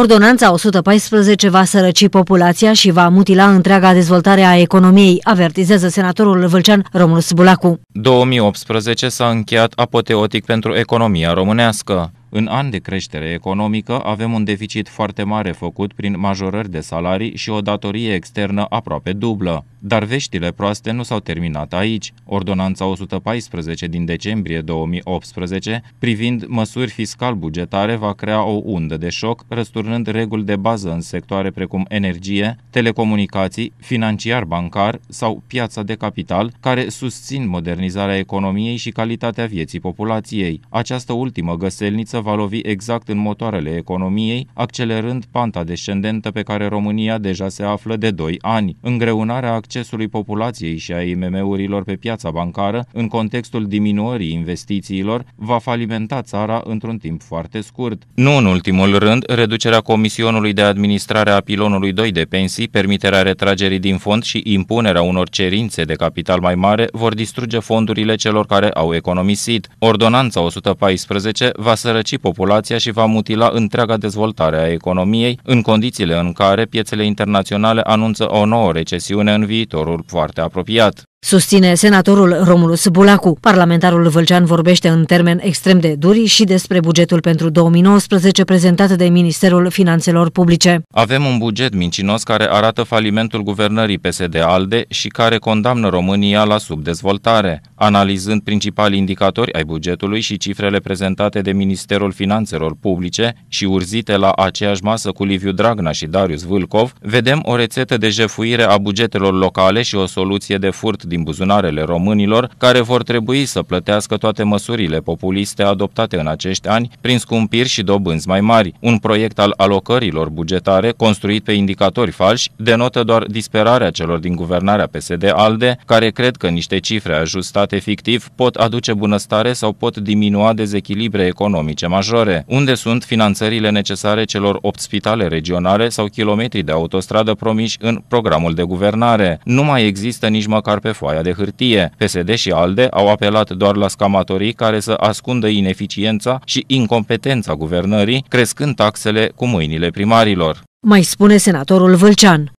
Ordonanța 114 va sărăci populația și va mutila întreaga dezvoltare a economiei, avertizează senatorul Vâlcean Romulus Bulacu. 2018 s-a încheiat apoteotic pentru economia românească. În an de creștere economică avem un deficit foarte mare făcut prin majorări de salarii și o datorie externă aproape dublă. Dar veștile proaste nu s-au terminat aici. Ordonanța 114 din decembrie 2018, privind măsuri fiscal-bugetare, va crea o undă de șoc, răsturnând reguli de bază în sectoare precum energie, telecomunicații, financiar-bancar sau piața de capital, care susțin modernizarea economiei și calitatea vieții populației. Această ultimă găselniță va lovi exact în motoarele economiei, accelerând panta descendentă pe care România deja se află de 2 ani. Îngreunarea accesului populației și a IMM-urilor pe piața bancară, în contextul diminuării investițiilor, va falimenta țara într-un timp foarte scurt. Nu în ultimul rând, reducerea comisionului de administrare a pilonului 2 de pensii, permiterea retragerii din fond și impunerea unor cerințe de capital mai mare vor distruge fondurile celor care au economisit. Ordonanța 114 va sărăci sărăci populația și va mutila întreaga dezvoltare a economiei, în condițiile în care piețele internaționale anunță o nouă recesiune în viitorul foarte apropiat. Susține senatorul Romulus Bulacu. Parlamentarul Vâlcean vorbește în termen extrem de duri și despre bugetul pentru 2019 prezentat de Ministerul Finanțelor Publice. Avem un buget mincinos care arată falimentul guvernării PSD-ALDE și care condamnă România la subdezvoltare. Analizând principalii indicatori ai bugetului și cifrele prezentate de Ministerul Finanțelor Publice și urzite la aceeași masă cu Liviu Dragnea și Darius Vâlcov, vedem o rețetă de jefuire a bugetelor locale și o soluție de furt din buzunarele românilor, care vor trebui să plătească toate măsurile populiste adoptate în acești ani prin scumpiri și dobânzi mai mari. Un proiect al alocărilor bugetare, construit pe indicatori falși, denotă doar disperarea celor din guvernarea PSD-ALDE, care cred că niște cifre ajustate fictiv pot aduce bunăstare sau pot diminua dezechilibre economice majore. Unde sunt finanțările necesare celor 8 spitale regionale sau kilometri de autostradă promiși în programul de guvernare? Nu mai există nici măcar pe foaia de hârtie. PSD și ALDE au apelat doar la scamatorii care să ascundă ineficiența și incompetența guvernării, crescând taxele cu mâinile primarilor. Mai spune senatorul Vâlcean.